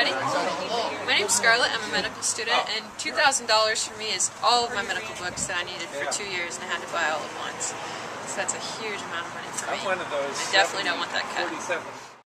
Ready? My name's Scarlett. I'm a medical student, and $2,000 for me is all of my medical books that I needed for two years, and I had to buy all at once. So that's a huge amount of money for me. I'm one of those. I definitely don't want that cut. 47.